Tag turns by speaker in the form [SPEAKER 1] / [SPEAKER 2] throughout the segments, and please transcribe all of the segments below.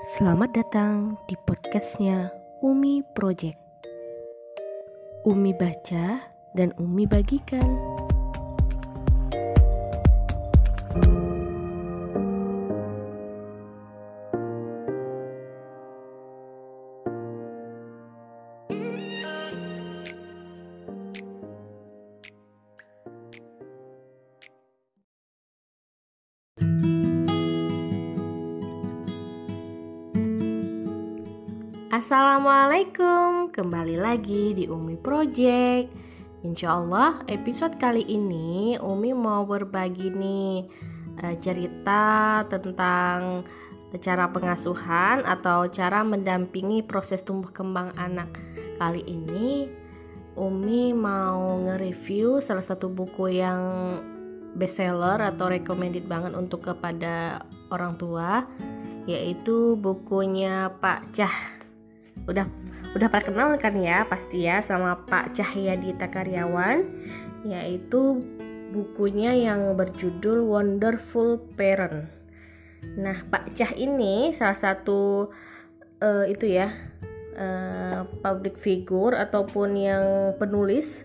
[SPEAKER 1] Selamat datang di podcastnya Umi Project. Umi baca dan Umi bagikan. Assalamualaikum, kembali lagi di Umi Project. Insya Allah episode kali ini Umi mau berbagi nih eh, cerita tentang cara pengasuhan atau cara mendampingi proses tumbuh kembang anak. Kali ini Umi mau nge-review salah satu buku yang bestseller atau recommended banget untuk kepada orang tua yaitu bukunya Pak Cah udah udah kenal kan ya pasti ya sama Pak Cahyadita Karyawan yaitu bukunya yang berjudul Wonderful Parent. Nah, Pak Cah ini salah satu uh, itu ya uh, public figure ataupun yang penulis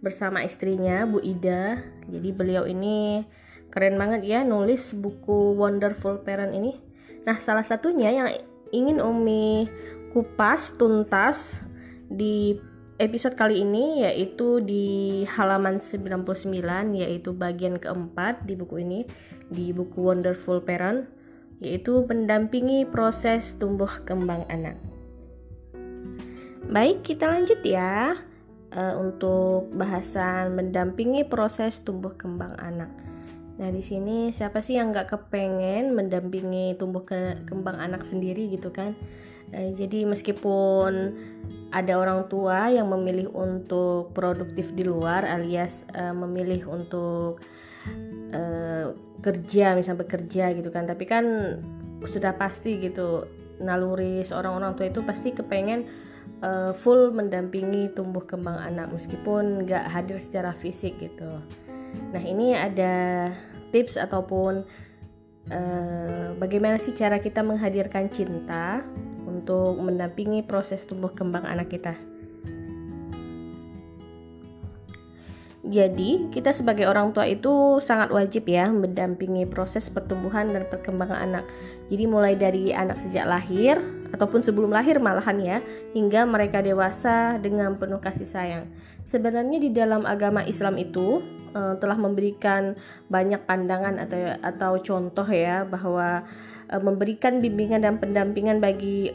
[SPEAKER 1] bersama istrinya Bu Ida. Jadi beliau ini keren banget ya nulis buku Wonderful Parent ini. Nah, salah satunya yang ingin Umi kupas tuntas di episode kali ini yaitu di halaman 99 yaitu bagian keempat di buku ini di buku Wonderful Parent yaitu mendampingi proses tumbuh kembang anak. Baik, kita lanjut ya uh, untuk bahasan mendampingi proses tumbuh kembang anak. Nah, di sini siapa sih yang nggak kepengen mendampingi tumbuh ke kembang anak sendiri gitu kan? Eh, jadi meskipun ada orang tua yang memilih untuk produktif di luar alias uh, memilih untuk uh, kerja misalnya bekerja gitu kan tapi kan sudah pasti gitu naluri seorang orang tua itu pasti kepengen uh, full mendampingi tumbuh kembang anak meskipun nggak hadir secara fisik gitu. Nah ini ada tips ataupun uh, bagaimana sih cara kita menghadirkan cinta untuk mendampingi proses tumbuh kembang anak kita. Jadi, kita sebagai orang tua itu sangat wajib ya mendampingi proses pertumbuhan dan perkembangan anak. Jadi mulai dari anak sejak lahir ataupun sebelum lahir malahan ya, hingga mereka dewasa dengan penuh kasih sayang. Sebenarnya di dalam agama Islam itu uh, telah memberikan banyak pandangan atau atau contoh ya bahwa uh, memberikan bimbingan dan pendampingan bagi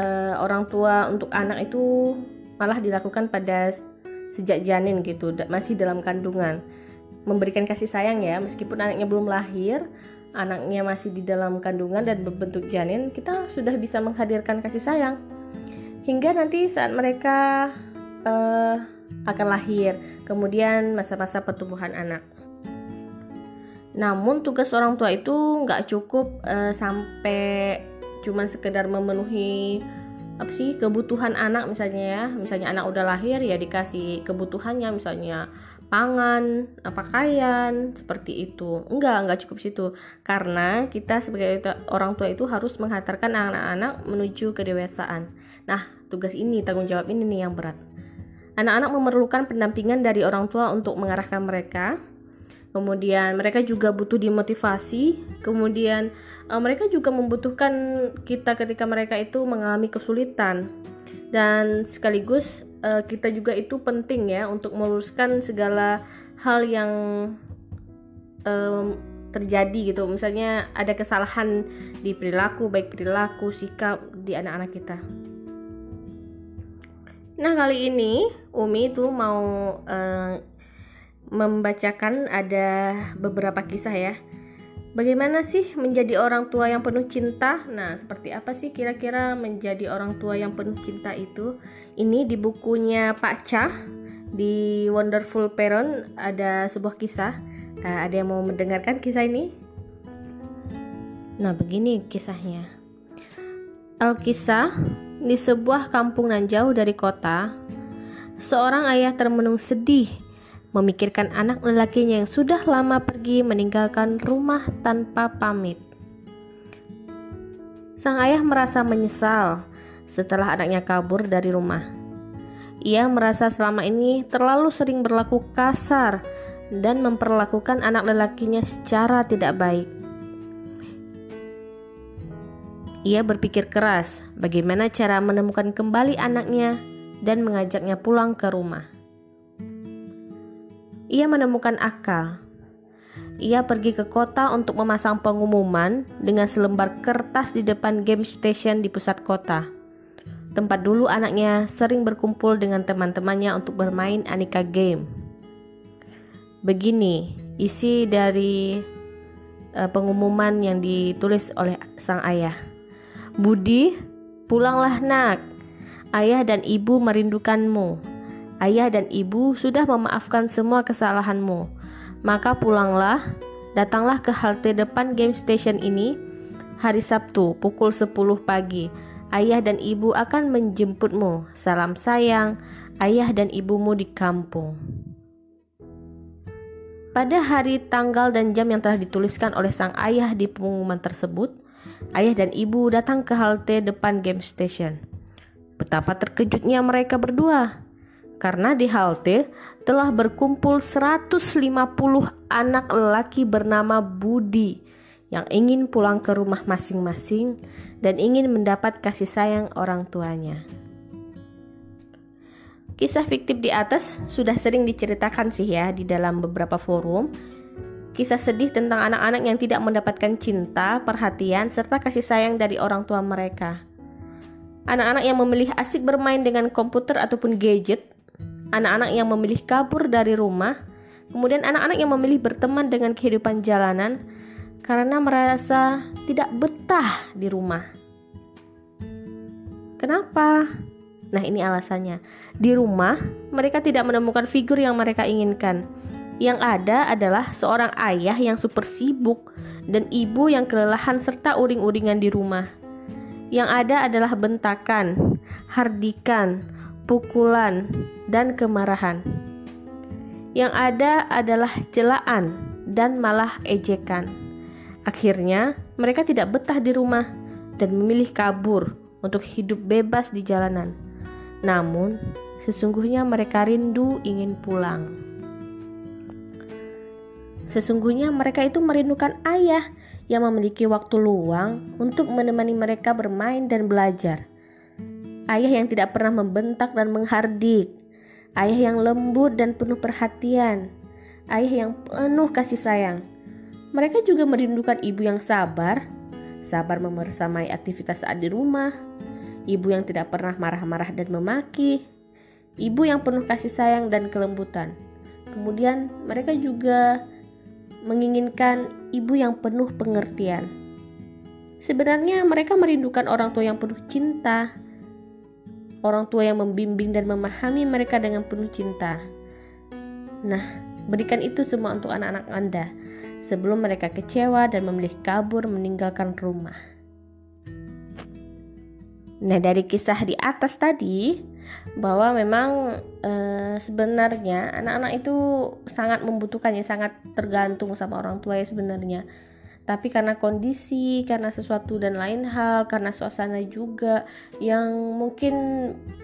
[SPEAKER 1] uh, orang tua untuk anak itu malah dilakukan pada sejak janin gitu masih dalam kandungan. Memberikan kasih sayang ya meskipun anaknya belum lahir anaknya masih di dalam kandungan dan berbentuk janin kita sudah bisa menghadirkan kasih sayang. Hingga nanti saat mereka uh, akan lahir kemudian masa-masa pertumbuhan anak. Namun tugas orang tua itu nggak cukup uh, sampai cuma sekedar memenuhi apa sih kebutuhan anak misalnya ya. Misalnya anak udah lahir ya dikasih kebutuhannya misalnya pangan pakaian seperti itu. Enggak enggak cukup situ. Karena kita sebagai orang tua itu harus menghantarkan anak-anak menuju kedewasaan. Nah tugas ini tanggung jawab ini nih yang berat. Anak-anak memerlukan pendampingan dari orang tua untuk mengarahkan mereka kemudian mereka juga butuh dimotivasi. Kemudian uh, mereka juga membutuhkan kita ketika mereka itu mengalami kesulitan. Dan sekaligus uh, kita juga itu penting ya untuk meluruskan segala hal yang um, terjadi gitu. Misalnya ada kesalahan di perilaku baik perilaku sikap di anak-anak kita. Nah kali ini Umi itu mau uh, membacakan ada beberapa kisah ya. Bagaimana sih menjadi orang tua yang penuh cinta? Nah, seperti apa sih kira-kira menjadi orang tua yang penuh cinta itu? Ini di bukunya Pak Cah di Wonderful Parent ada sebuah kisah. Uh, ada yang mau mendengarkan kisah ini? Nah, begini kisahnya. Alkisah di sebuah kampung nan jauh dari kota, seorang ayah termenung sedih memikirkan anak lelakinya yang sudah lama pergi meninggalkan rumah tanpa pamit. Sang ayah merasa menyesal setelah anaknya kabur dari rumah. Ia merasa selama ini terlalu sering berlaku kasar dan memperlakukan anak lelakinya secara tidak baik. Ia berpikir keras bagaimana cara menemukan kembali anaknya dan mengajaknya pulang ke rumah. Ia menemukan akal ia pergi ke kota untuk memasang pengumuman dengan selembar kertas di depan game station di pusat kota. Tempat dulu anaknya sering berkumpul dengan teman-temannya untuk bermain aneka game. Begini isi dari uh, pengumuman yang ditulis oleh sang ayah. Budi, pulanglah nak. Ayah dan ibu merindukanmu. Ayah dan ibu sudah memaafkan semua kesalahanmu maka pulanglah, datanglah ke halte depan game station ini hari Sabtu pukul 10 pagi. Ayah dan ibu akan menjemputmu. Salam sayang, ayah dan ibumu di kampung. Pada hari, tanggal, dan jam yang telah dituliskan oleh sang ayah di pengumuman tersebut, ayah dan ibu datang ke halte depan game station. Betapa terkejutnya mereka berdua karena di halte telah berkumpul 150 anak lelaki bernama Budi yang ingin pulang ke rumah masing-masing dan ingin mendapat kasih sayang orang tuanya. Kisah fiktif di atas sudah sering diceritakan sih ya di dalam beberapa forum. Kisah sedih tentang anak-anak yang tidak mendapatkan cinta, perhatian, serta kasih sayang dari orang tua mereka. Anak-anak yang memilih asik bermain dengan komputer ataupun gadget anak-anak yang memilih kabur dari rumah, kemudian anak-anak yang memilih berteman dengan kehidupan jalanan karena merasa tidak betah di rumah. Kenapa? Nah, ini alasannya. Di rumah, mereka tidak menemukan figur yang mereka inginkan. Yang ada adalah seorang ayah yang super sibuk dan ibu yang kelelahan serta uring-uringan di rumah. Yang ada adalah bentakan, hardikan, pukulan, dan kemarahan. Yang ada adalah celaan dan malah ejekan. Akhirnya, mereka tidak betah di rumah dan memilih kabur untuk hidup bebas di jalanan. Namun, sesungguhnya mereka rindu ingin pulang. Sesungguhnya mereka itu merindukan ayah yang memiliki waktu luang untuk menemani mereka bermain dan belajar ayah yang tidak pernah membentak dan menghardik, ayah yang lembut dan penuh perhatian, ayah yang penuh kasih sayang. Mereka juga merindukan ibu yang sabar, sabar membersamai aktivitas saat di rumah, ibu yang tidak pernah marah-marah dan memaki, ibu yang penuh kasih sayang dan kelembutan. Kemudian mereka juga menginginkan ibu yang penuh pengertian. Sebenarnya mereka merindukan orang tua yang penuh cinta, orang tua yang membimbing dan memahami mereka dengan penuh cinta. Nah, berikan itu semua untuk anak-anak Anda sebelum mereka kecewa dan memilih kabur meninggalkan rumah. Nah, dari kisah di atas tadi bahwa memang e, sebenarnya anak-anak itu sangat membutuhkannya, sangat tergantung sama orang tua ya sebenarnya tapi karena kondisi, karena sesuatu dan lain hal, karena suasana juga yang mungkin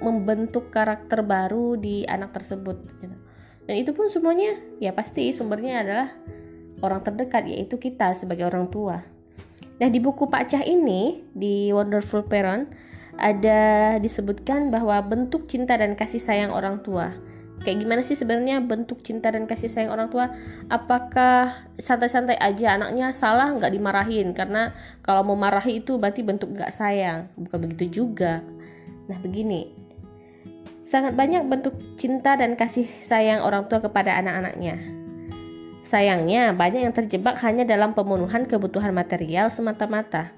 [SPEAKER 1] membentuk karakter baru di anak tersebut. Gitu. Dan itu pun semuanya ya pasti sumbernya adalah orang terdekat yaitu kita sebagai orang tua. Nah di buku Pak Cah ini di Wonderful Parent ada disebutkan bahwa bentuk cinta dan kasih sayang orang tua kayak gimana sih sebenarnya bentuk cinta dan kasih sayang orang tua? Apakah santai-santai aja anaknya salah nggak dimarahin? Karena kalau mau marahi itu berarti bentuk nggak sayang. Bukan begitu juga. Nah begini. Sangat banyak bentuk cinta dan kasih sayang orang tua kepada anak-anaknya. Sayangnya banyak yang terjebak hanya dalam pemenuhan kebutuhan material semata-mata.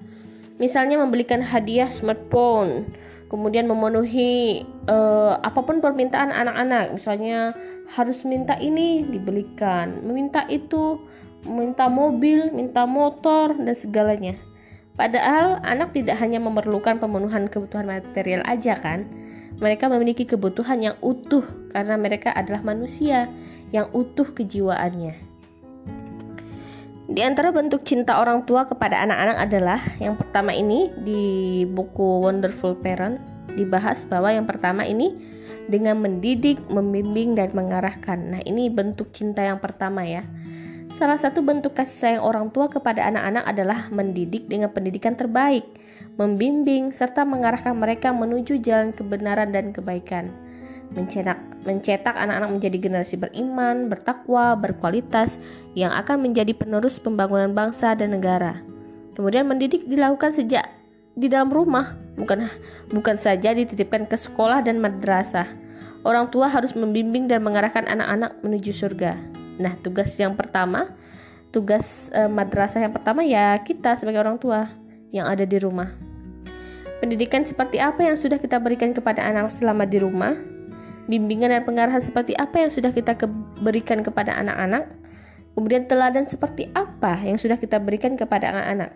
[SPEAKER 1] Misalnya membelikan hadiah smartphone kemudian memenuhi uh, apa pun permintaan anak-anak. Misalnya harus minta ini dibelikan. Meminta itu minta mobil minta motor dan segalanya. Padahal anak tidak hanya memerlukan pemenuhan kebutuhan material aja kan? Mereka memiliki kebutuhan yang utuh karena mereka adalah manusia yang utuh kejiwaannya Di antara bentuk cinta orang tua kepada anak-anak adalah yang pertama ini di buku Wonderful Parent dibahas bahwa yang pertama ini dengan mendidik, membimbing dan mengarahkan. Nah, ini bentuk cinta yang pertama ya. Salah satu bentuk kasih sayang orang tua kepada anak-anak adalah mendidik dengan pendidikan terbaik, membimbing serta mengarahkan mereka menuju jalan kebenaran dan kebaikan mencetak mencetak anak-anak menjadi generasi beriman, bertakwa, berkualitas yang akan menjadi penerus pembangunan bangsa dan negara. Kemudian mendidik dilakukan sejak di dalam rumah, bukan bukan saja dititipkan ke sekolah dan madrasah. Orang tua harus membimbing dan mengarahkan anak-anak menuju surga. Nah, tugas yang pertama, tugas e, madrasah yang pertama ya kita sebagai orang tua yang ada di rumah. Pendidikan seperti apa yang sudah kita berikan kepada anak selama di rumah bimbingan dan pengarahan seperti apa yang sudah kita berikan kepada anak-anak, kemudian teladan seperti apa yang sudah kita berikan kepada anak-anak.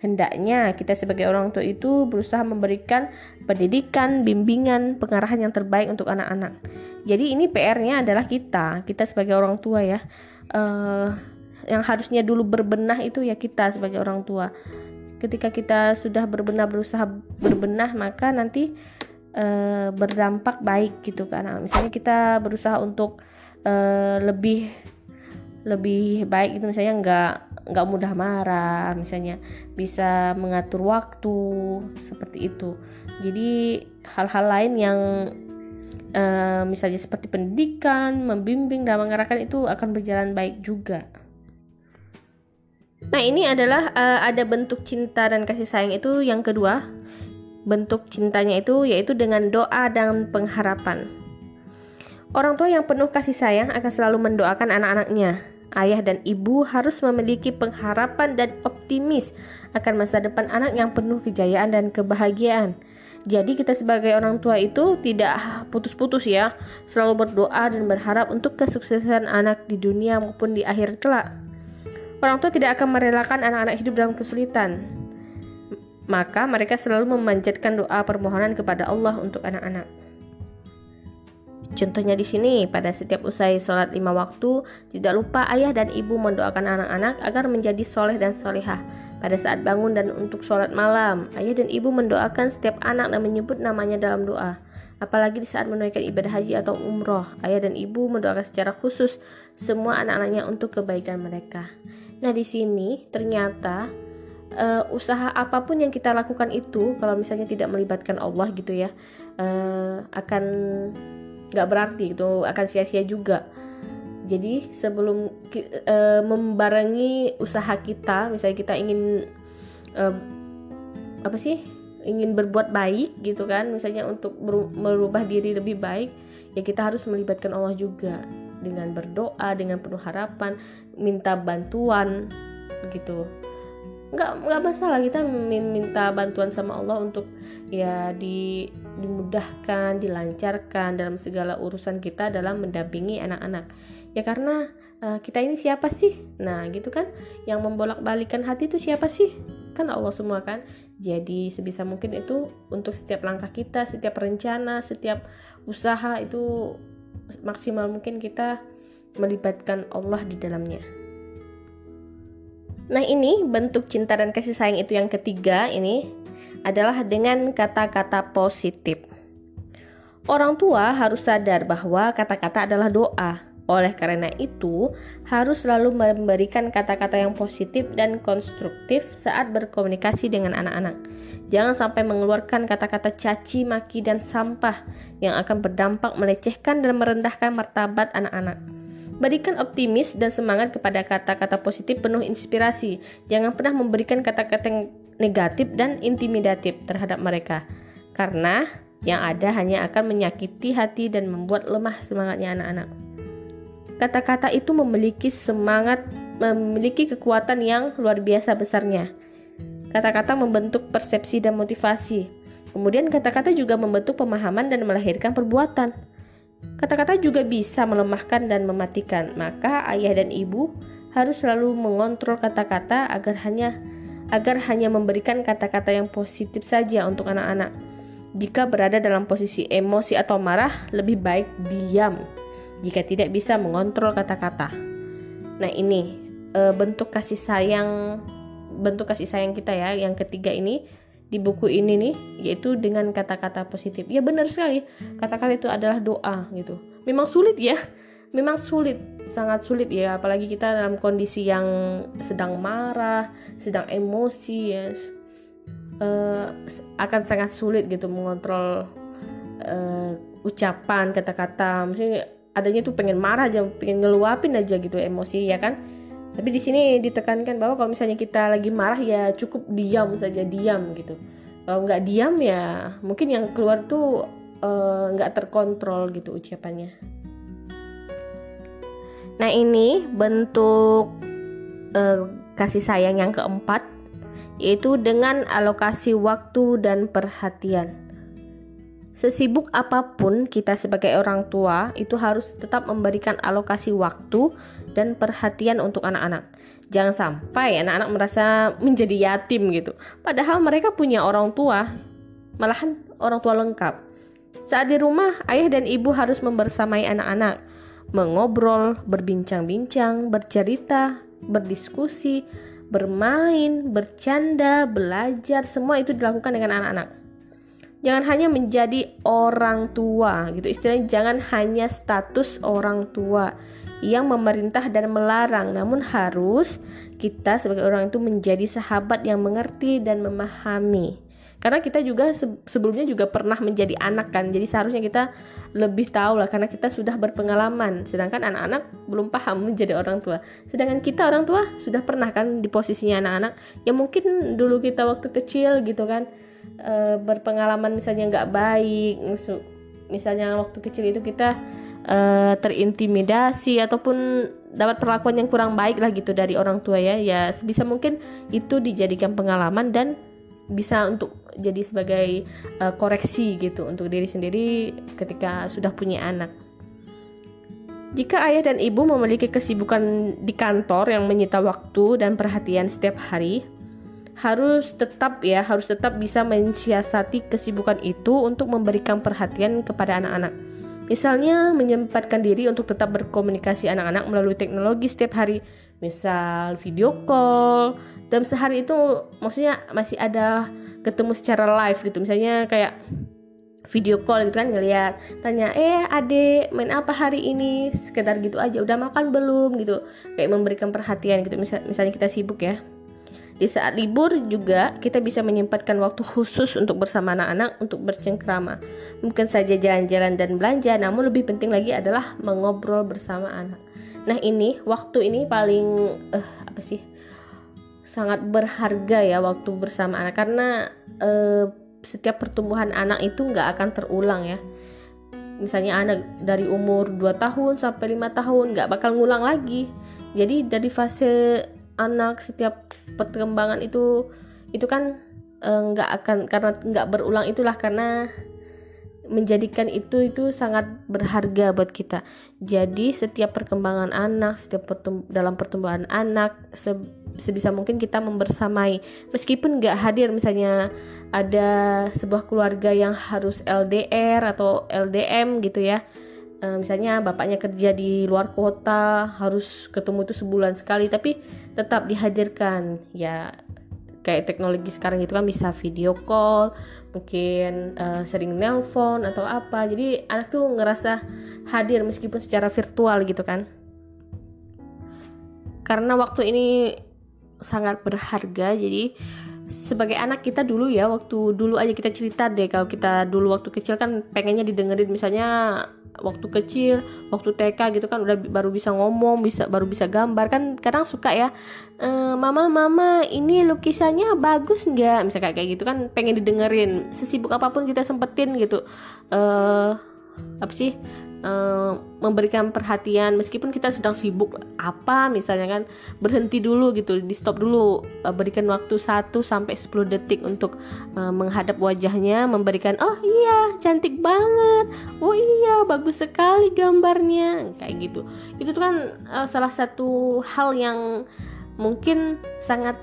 [SPEAKER 1] Hendaknya kita sebagai orang tua itu berusaha memberikan pendidikan, bimbingan, pengarahan yang terbaik untuk anak-anak. Jadi ini PR-nya adalah kita, kita sebagai orang tua ya. Uh, yang harusnya dulu berbenah itu ya kita sebagai orang tua. Ketika kita sudah berbenah berusaha berbenah maka nanti uh, berdampak baik gitu kan. Nah, misalnya kita berusaha untuk uh, lebih lebih baik itu misalnya nggak nggak mudah marah misalnya bisa mengatur waktu seperti itu. Jadi hal-hal lain yang uh, misalnya seperti pendidikan membimbing dan mengarahkan itu akan berjalan baik juga. Nah ini adalah uh, ada bentuk cinta dan kasih sayang itu yang kedua bentuk cintanya itu yaitu dengan doa dan pengharapan. Orang tua yang penuh kasih sayang akan selalu mendoakan anak-anaknya. Ayah dan ibu harus memiliki pengharapan dan optimis akan masa depan anak yang penuh kejayaan dan kebahagiaan. Jadi kita sebagai orang tua itu tidak putus-putus ya, selalu berdoa dan berharap untuk kesuksesan anak di dunia maupun di akhir kelak. Orang tua tidak akan merelakan anak-anak hidup dalam kesulitan, maka mereka selalu memanjatkan doa permohonan kepada Allah untuk anak-anak. Contohnya di sini, pada setiap usai sholat lima waktu, tidak lupa ayah dan ibu mendoakan anak-anak agar menjadi soleh dan solehah. Pada saat bangun dan untuk sholat malam, ayah dan ibu mendoakan setiap anak dan menyebut namanya dalam doa. Apalagi di saat menunaikan ibadah haji atau umroh, ayah dan ibu mendoakan secara khusus semua anak-anaknya untuk kebaikan mereka. Nah, di sini ternyata uh, usaha apa pun yang kita lakukan itu kalau misalnya tidak melibatkan Allah gitu ya uh, akan nggak berarti itu akan sia-sia juga. Jadi sebelum uh, membarengi usaha kita misalnya kita ingin uh, apa sih ingin berbuat baik gitu kan misalnya untuk merubah diri lebih baik ya kita harus melibatkan Allah juga. Dengan berdoa dengan penuh harapan minta bantuan gitu nggak nggak masalah. Kita minta bantuan sama Allah untuk ya di dimudahkan dilancarkan dalam segala urusan kita dalam mendampingi anak-anak. Ya karena uh, kita ini siapa sih? Nah gitu kan? Yang membolak balikan hati itu siapa sih? Kan Allah semua kan? Jadi sebisa mungkin itu untuk setiap langkah kita setiap rencana setiap usaha itu maksimal mungkin kita melibatkan Allah di dalamnya Nah, ini bentuk cinta dan kasih sayang itu yang ketiga ini adalah dengan kata-kata positif. Orang tua harus sadar bahwa kata-kata adalah doa. Oleh karena itu, harus selalu memberikan kata-kata yang positif dan konstruktif saat berkomunikasi dengan anak-anak. Jangan sampai mengeluarkan kata-kata caci, maki, dan sampah yang akan berdampak melecehkan dan merendahkan martabat anak-anak. Berikan optimis dan semangat kepada kata-kata positif penuh inspirasi. Jangan pernah memberikan kata-kata negatif dan intimidatif terhadap mereka. Karena yang ada hanya akan menyakiti hati dan membuat lemah semangatnya anak-anak. Kata-kata itu memiliki semangat, memiliki kekuatan yang luar biasa besarnya. Kata-kata membentuk persepsi dan motivasi. Kemudian kata-kata juga membentuk pemahaman dan melahirkan perbuatan. Kata-kata juga bisa melemahkan dan mematikan, maka ayah dan ibu harus selalu mengontrol kata-kata agar hanya agar hanya memberikan kata-kata yang positif saja untuk anak-anak. Jika berada dalam posisi emosi atau marah, lebih baik diam jika tidak bisa mengontrol kata-kata. Nah, ini uh, bentuk kasih sayang bentuk kasih sayang kita ya yang ketiga ini di buku ini nih yaitu dengan kata-kata positif. Ya benar sekali. Kata-kata itu adalah doa gitu. Memang sulit ya. Memang sulit sangat sulit ya. Apalagi kita dalam kondisi yang sedang marah sedang emosi ya. Uh, akan sangat sulit gitu mengontrol uh, ucapan kata-kata. Maksudnya adanya tuh pengen marah aja pengen ngeluapin aja gitu emosi ya kan tapi di sini ditekankan bahwa kalau misalnya kita lagi marah ya cukup diam saja diam gitu. Kalau nggak diam ya mungkin yang keluar tuh eh, nggak terkontrol gitu ucapannya. Nah ini bentuk uh, kasih sayang yang keempat yaitu dengan alokasi waktu dan perhatian Sesibuk apa pun kita sebagai orang tua itu harus tetap memberikan alokasi waktu dan perhatian untuk anak-anak. Jangan sampai anak-anak merasa menjadi yatim gitu. Padahal mereka punya orang tua, malahan orang tua lengkap. Saat di rumah, ayah dan ibu harus membersamai anak-anak, mengobrol, berbincang-bincang, bercerita, berdiskusi, bermain, bercanda, belajar, semua itu dilakukan dengan anak-anak jangan hanya menjadi orang tua gitu. Istilahnya jangan hanya status orang tua yang memerintah dan melarang. Namun harus kita sebagai orang itu menjadi sahabat yang mengerti dan memahami. Karena kita juga sebelumnya juga pernah menjadi anak kan. Jadi seharusnya kita lebih tahu lah karena kita sudah berpengalaman. Sedangkan anak-anak belum paham menjadi orang tua. Sedangkan kita orang tua sudah pernah kan di posisinya anak-anak. Yang mungkin dulu kita waktu kecil gitu kan uh, berpengalaman misalnya nggak baik misalnya waktu kecil itu kita uh, terintimidasi ataupun dapat perlakuan yang kurang baik lah gitu dari orang tua ya ya sebisa mungkin itu dijadikan pengalaman dan bisa untuk jadi sebagai uh, koreksi gitu untuk diri sendiri ketika sudah punya anak. Jika ayah dan ibu memiliki kesibukan di kantor yang menyita waktu dan perhatian setiap hari, harus tetap ya harus tetap bisa mensiasati kesibukan itu untuk memberikan perhatian kepada anak-anak. Misalnya menyempatkan diri untuk tetap berkomunikasi anak-anak melalui teknologi setiap hari, misal video call. Dalam sehari itu maksudnya masih ada ketemu secara live gitu. Misalnya kayak video call gitu kan ngeliat tanya eh ade main apa hari ini sekedar gitu aja udah makan belum gitu kayak memberikan perhatian gitu Misal, misalnya kita sibuk ya di saat libur juga kita bisa menyempatkan waktu khusus untuk bersama anak-anak untuk bercengkrama. Mungkin saja jalan-jalan dan belanja, namun lebih penting lagi adalah mengobrol bersama anak. Nah ini waktu ini paling uh, apa sih sangat berharga ya waktu bersama anak karena uh, setiap pertumbuhan anak itu nggak akan terulang ya misalnya anak dari umur 2 tahun sampai lima tahun nggak bakal ngulang lagi jadi dari fase anak setiap perkembangan itu itu kan eh, nggak uh, akan karena nggak berulang itulah karena menjadikan itu itu sangat berharga buat kita. Jadi setiap perkembangan anak, setiap pertum dalam pertumbuhan anak se sebisa mungkin kita membersamai. Meskipun nggak hadir misalnya ada sebuah keluarga yang harus LDR atau LDM gitu ya uh, misalnya bapaknya kerja di luar kota harus ketemu itu sebulan sekali tapi tetap dihadirkan. Ya kayak teknologi sekarang itu kan bisa video call mungkin uh, sering nelpon atau apa. Jadi anak tuh ngerasa hadir meskipun secara virtual gitu kan. Karena waktu ini sangat berharga jadi sebagai anak kita dulu ya waktu dulu aja kita cerita deh kalau kita dulu waktu kecil kan pengennya didengerin misalnya waktu kecil waktu TK gitu kan udah baru bisa ngomong bisa baru bisa gambar kan kadang suka ya e, mama mama ini lukisannya bagus nggak? Misalnya kayak gitu kan pengen didengerin sesibuk apa pun kita sempetin gitu. Eh apa sih uh, memberikan perhatian meskipun kita sedang sibuk apa misalnya kan berhenti dulu gitu di stop dulu. Uh, berikan waktu 1 sampai 10 detik untuk uh, menghadap wajahnya memberikan oh iya cantik banget. Oh iya bagus sekali gambarnya. Kayak gitu. Itu kan salah satu hal yang mungkin sangat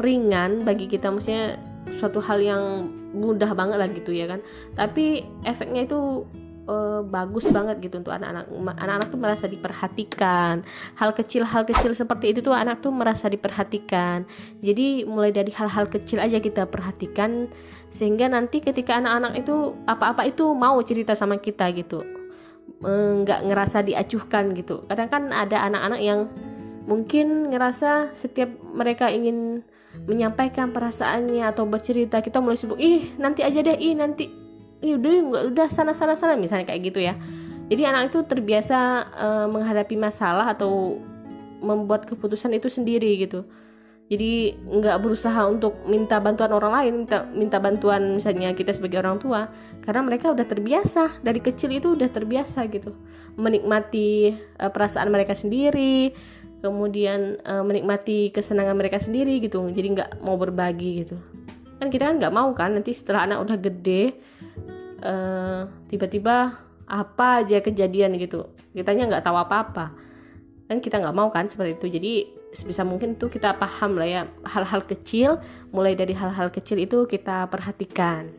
[SPEAKER 1] ringan bagi kita. Maksudnya suatu hal yang mudah banget lah gitu ya kan. Tapi efeknya itu uh, bagus banget gitu untuk anak-anak. Anak-anak tuh merasa diperhatikan. Hal kecil hal kecil seperti itu tuh anak tuh merasa diperhatikan. Jadi mulai dari hal-hal kecil aja kita perhatikan sehingga nanti ketika anak-anak itu apa-apa itu mau cerita sama kita gitu. Nggak ngerasa diacuhkan gitu. Kadang kan ada anak-anak yang mungkin ngerasa setiap mereka ingin menyampaikan perasaannya atau bercerita kita mulai sibuk ih nanti aja deh ih nanti udah nggak udah sana sana sana misalnya kayak gitu ya. Jadi anak itu terbiasa uh, menghadapi masalah atau membuat keputusan itu sendiri gitu. Jadi nggak berusaha untuk minta bantuan orang lain minta minta bantuan misalnya kita sebagai orang tua karena mereka udah terbiasa dari kecil itu udah terbiasa gitu. Menikmati uh, perasaan mereka sendiri kemudian uh, menikmati kesenangan mereka sendiri gitu. Jadi nggak mau berbagi gitu. Kan kita kan nggak mau kan nanti setelah anak udah gede eh, tiba-tiba apa aja kejadian gitu. Kitanya nggak tahu apa-apa. Kan kita nggak mau kan seperti itu. Jadi sebisa mungkin tuh kita paham lah ya hal-hal kecil mulai dari hal-hal kecil itu kita perhatikan.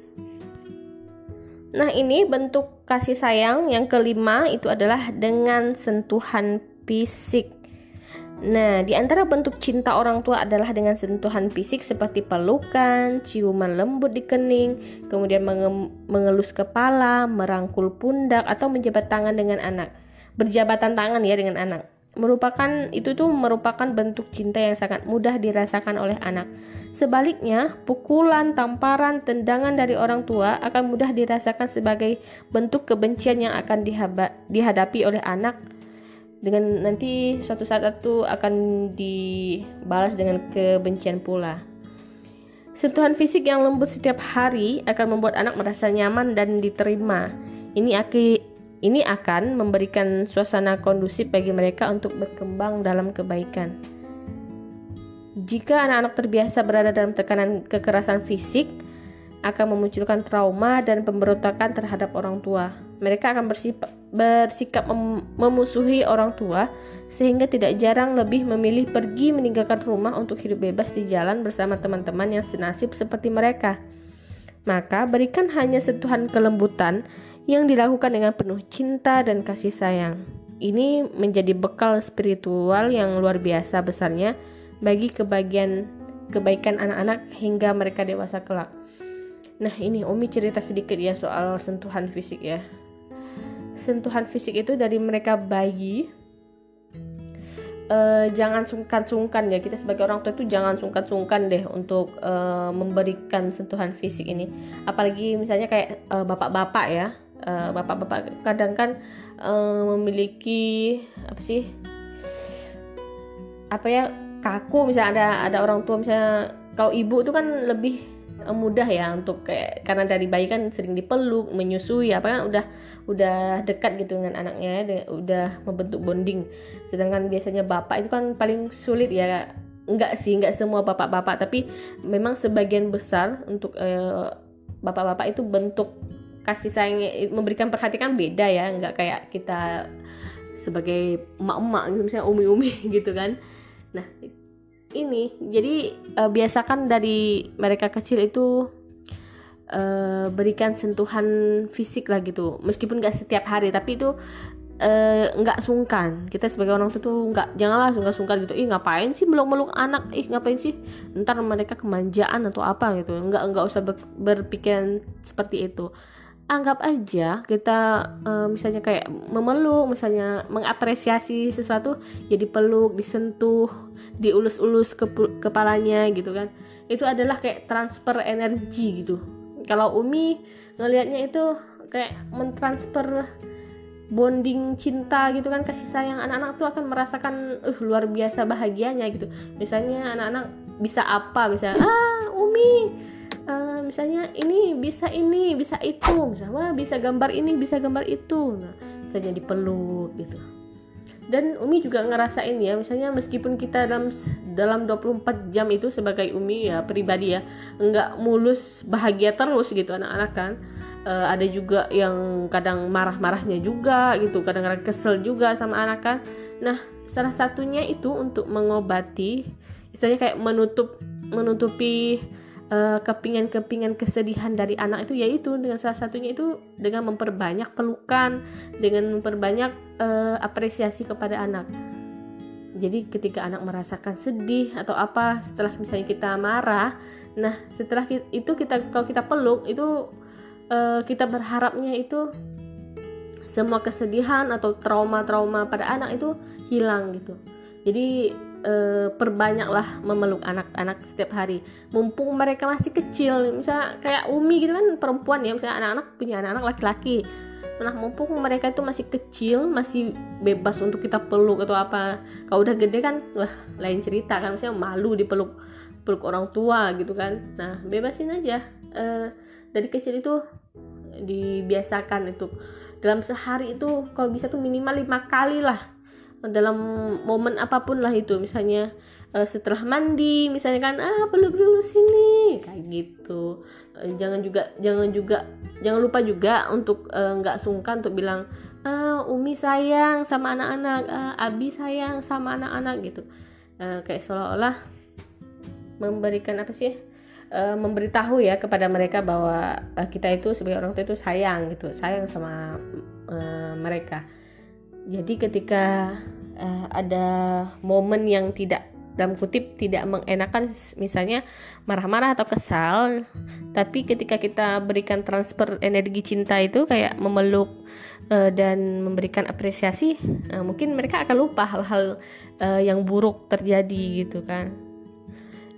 [SPEAKER 1] Nah ini bentuk kasih sayang yang kelima itu adalah dengan sentuhan fisik Nah, di antara bentuk cinta orang tua adalah dengan sentuhan fisik seperti pelukan, ciuman lembut di kening, kemudian menge mengelus kepala, merangkul pundak, atau menjabat tangan dengan anak. Berjabatan tangan ya dengan anak. Merupakan itu tuh merupakan bentuk cinta yang sangat mudah dirasakan oleh anak. Sebaliknya, pukulan, tamparan, tendangan dari orang tua akan mudah dirasakan sebagai bentuk kebencian yang akan dihadapi oleh anak dengan nanti suatu saat itu akan dibalas dengan kebencian pula. Sentuhan fisik yang lembut setiap hari akan membuat anak merasa nyaman dan diterima. Ini aki, ini akan memberikan suasana kondusif bagi mereka untuk berkembang dalam kebaikan. Jika anak-anak terbiasa berada dalam tekanan kekerasan fisik, akan memunculkan trauma dan pemberontakan terhadap orang tua. Mereka akan bersikap, bersikap mem memusuhi orang tua sehingga tidak jarang lebih memilih pergi meninggalkan rumah untuk hidup bebas di jalan bersama teman-teman yang senasib seperti mereka. Maka berikan hanya sentuhan kelembutan yang dilakukan dengan penuh cinta dan kasih sayang. Ini menjadi bekal spiritual yang luar biasa besarnya bagi kebagian kebaikan anak-anak hingga mereka dewasa kelak. Nah, ini Umi cerita sedikit ya soal sentuhan fisik ya sentuhan fisik itu dari mereka bayi uh, jangan sungkan-sungkan ya. Kita sebagai orang tua itu jangan sungkan-sungkan deh untuk uh, memberikan sentuhan fisik ini. Apalagi misalnya kayak bapak bapak-bapak ya. Bapak-bapak uh, kadang kan uh, memiliki apa sih apa ya kaku. Misalnya ada ada orang tua misalnya kalau ibu itu kan lebih mudah ya untuk kayak karena dari bayi kan sering dipeluk, menyusui apa kan udah udah dekat gitu dengan anaknya, udah membentuk bonding. Sedangkan biasanya bapak itu kan paling sulit ya. Enggak sih, enggak semua bapak-bapak, tapi memang sebagian besar untuk eh, bapak-bapak itu bentuk kasih sayang memberikan perhatian beda ya, enggak kayak kita sebagai emak-emak misalnya umi-umi gitu kan. Ini. Jadi uh, biasakan dari mereka kecil itu uh, berikan sentuhan fisik lah gitu. Meskipun gak setiap hari tapi itu uh, nggak sungkan. Kita sebagai orang tua tuh nggak janganlah sungkan-sungkan gitu. Ih ngapain sih meluk-meluk anak? Ih ngapain sih? Ntar mereka kemanjaan atau apa gitu. Nggak nggak usah berpikiran seperti itu anggap aja kita uh, misalnya kayak memeluk misalnya mengapresiasi sesuatu jadi peluk disentuh diulus-ulus ke kepalanya gitu kan. Itu adalah kayak transfer energi gitu. Kalau Umi ngelihatnya itu kayak mentransfer bonding cinta gitu kan kasih sayang. Anak-anak tuh akan merasakan uh luar biasa bahagianya gitu. Misalnya anak-anak bisa apa? Misalnya ah Umi misalnya ini bisa ini bisa itu. Misalnya bisa gambar ini bisa gambar itu. Nah misalnya dipeluk gitu. Dan Umi juga ngerasain ya misalnya meskipun kita dalam dalam 24 jam itu sebagai Umi ya pribadi ya nggak mulus bahagia terus gitu anak-anak kan. E, ada juga yang kadang marah-marahnya juga gitu kadang-kadang kesel juga sama anak kan. Nah salah satunya itu untuk mengobati istilahnya kayak menutup menutupi kepingan-kepingan kesedihan dari anak itu yaitu dengan salah satunya itu dengan memperbanyak pelukan dengan memperbanyak uh, apresiasi kepada anak. Jadi ketika anak merasakan sedih atau apa setelah misalnya kita marah nah setelah itu kita kalau kita peluk itu uh, kita berharapnya itu semua kesedihan atau trauma-trauma pada anak itu hilang gitu. Jadi e, perbanyaklah memeluk anak-anak setiap hari. Mumpung mereka masih kecil misalnya kayak Umi gitu kan perempuan ya misalnya anak-anak punya anak-anak laki-laki. Nah mumpung mereka itu masih kecil masih bebas untuk kita peluk atau apa kalau udah gede kan wah lain cerita kan misalnya malu dipeluk peluk orang tua gitu kan. Nah bebasin aja. E, dari kecil itu dibiasakan itu. Dalam sehari itu kalau bisa tuh minimal lima kali lah dalam momen apa pun lah itu. Misalnya uh, setelah mandi misalnya kan ah peluk dulu sini. Kayak gitu. Uh, jangan juga jangan juga jangan lupa juga untuk eh, nggak uh, sungkan untuk bilang ah umi sayang sama anak-anak ah, abi sayang sama anak-anak gitu. Uh, kayak seolah-olah memberikan apa sih uh, memberitahu ya kepada mereka bahwa uh, kita itu sebagai orang tua itu sayang gitu sayang sama uh, mereka. Jadi ketika uh, ada momen yang tidak dalam kutip tidak mengenakan misalnya marah-marah atau kesal. Tapi ketika kita berikan transfer energi cinta itu kayak memeluk uh, dan memberikan apresiasi uh, mungkin mereka akan lupa hal-hal uh, yang buruk terjadi gitu kan.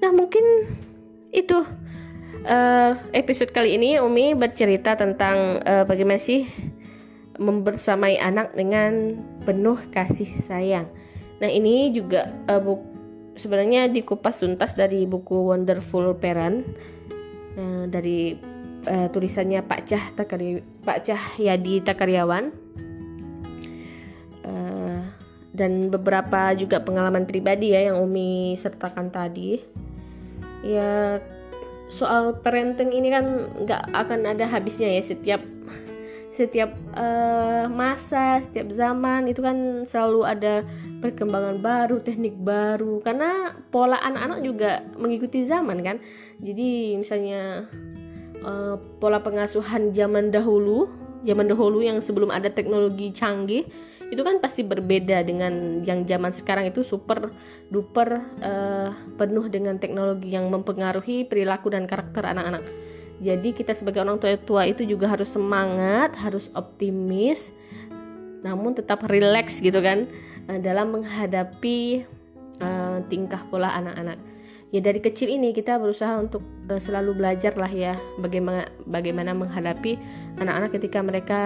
[SPEAKER 1] Nah mungkin itu uh, episode kali ini Umi bercerita tentang uh, bagaimana sih membersamai anak dengan penuh kasih sayang. Nah ini juga uh, bu sebenarnya dikupas tuntas dari buku Wonderful Parent uh, dari uh, tulisannya Pak Cah Takari Pak Cah Yadi Takaryawan dan beberapa juga pengalaman pribadi ya yang Umi sertakan tadi. Ya soal parenting ini kan nggak akan ada habisnya ya setiap setiap uh, masa, setiap zaman itu kan selalu ada perkembangan baru, teknik baru karena pola anak-anak juga mengikuti zaman kan. Jadi misalnya uh, pola pengasuhan zaman dahulu, zaman dahulu yang sebelum ada teknologi canggih itu kan pasti berbeda dengan yang zaman sekarang itu super duper uh, penuh dengan teknologi yang mempengaruhi perilaku dan karakter anak-anak jadi kita sebagai orang tua tua itu juga harus semangat, harus optimis, namun tetap rileks gitu kan eh, dalam menghadapi uh, tingkah pola anak-anak. Ya dari kecil ini kita berusaha untuk uh, selalu belajar lah ya bagaimana bagaimana menghadapi anak-anak ketika mereka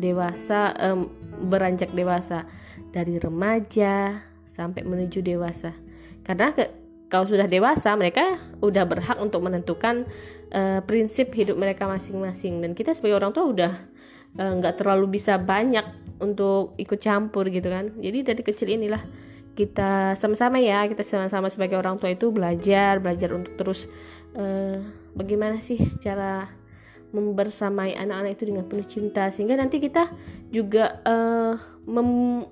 [SPEAKER 1] dewasa um, beranjak dewasa dari remaja sampai menuju dewasa. Karena ke, kalau sudah dewasa mereka udah berhak untuk menentukan uh, prinsip hidup mereka masing-masing. Dan kita sebagai orang tua udah eh, nggak uh, terlalu bisa banyak untuk ikut campur gitu kan. Jadi dari kecil inilah kita sama-sama ya kita sama-sama sebagai orang tua itu belajar belajar untuk terus uh, bagaimana sih cara membersamai anak-anak itu dengan penuh cinta. Sehingga nanti kita juga uh, mem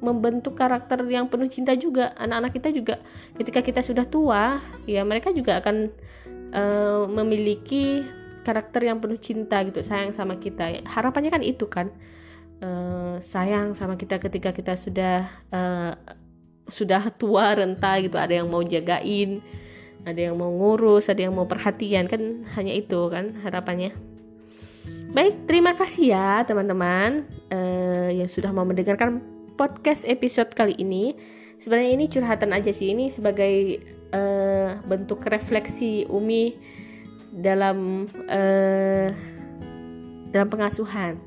[SPEAKER 1] membentuk karakter yang penuh cinta juga. Anak-anak kita juga ketika kita sudah tua ya mereka juga akan uh, memiliki karakter yang penuh cinta gitu sayang sama kita. Harapannya kan itu kan uh, sayang sama kita ketika kita sudah uh, sudah tua renta gitu. Ada yang mau jagain ada yang mau ngurus ada yang mau perhatian kan hanya itu kan harapannya. Baik terima kasih ya teman-teman uh, yang sudah mau mendengarkan podcast episode kali ini. Sebenarnya ini curhatan aja sih ini sebagai uh, bentuk refleksi Umi dalam uh, dalam pengasuhan.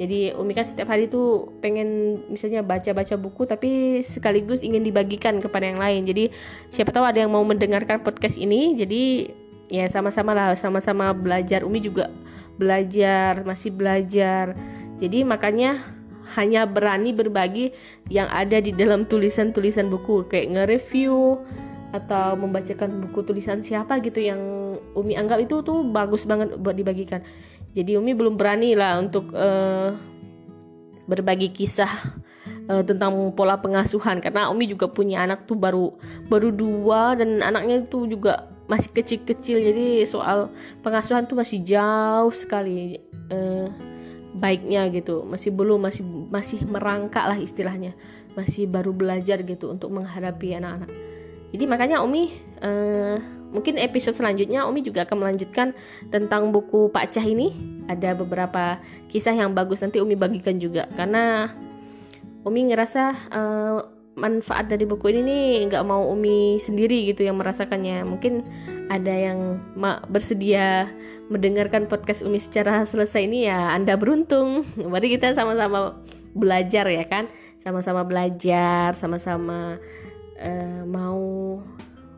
[SPEAKER 1] Jadi Umi kan setiap hari itu pengen misalnya baca-baca buku tapi sekaligus ingin dibagikan kepada yang lain. Jadi siapa tahu ada yang mau mendengarkan podcast ini. Jadi ya sama-sama lah sama-sama belajar. Umi juga belajar, masih belajar. Jadi makanya hanya berani berbagi yang ada di dalam tulisan-tulisan buku kayak nge-review atau membacakan buku tulisan siapa gitu yang Umi anggap itu tuh bagus banget buat dibagikan. Jadi Umi belum berani lah untuk uh, berbagi kisah uh, tentang pola pengasuhan. Karena Umi juga punya anak tuh baru baru dua dan anaknya itu juga masih kecil-kecil. Jadi soal pengasuhan tuh masih jauh sekali uh, baiknya gitu. Masih belum masih masih merangkak lah istilahnya. Masih baru belajar gitu untuk menghadapi anak-anak jadi makanya Umi uh, mungkin episode selanjutnya Umi juga akan melanjutkan tentang buku Pak Cah ini. Ada beberapa kisah yang bagus nanti Umi bagikan juga. Karena Umi ngerasa uh, manfaat dari buku ini nih nggak mau Umi sendiri gitu yang merasakannya. Mungkin ada yang bersedia mendengarkan podcast Umi secara selesai ini ya Anda beruntung. Mari kita sama-sama belajar ya kan? Sama-sama belajar sama-sama uh, mau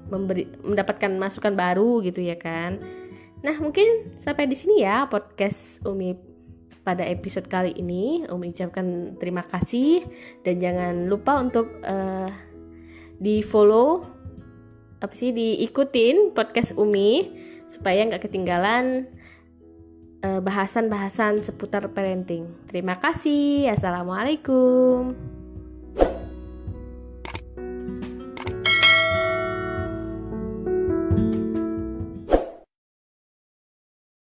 [SPEAKER 1] memberi mendapatkan masukan baru gitu ya kan. Nah, mungkin sampai di sini ya podcast Umi pada episode kali ini. Umi ucapkan terima kasih dan jangan lupa untuk uh, di follow apa sih diikutin podcast Umi supaya nggak ketinggalan eh, bahasan-bahasan seputar parenting. Terima kasih. Assalamualaikum.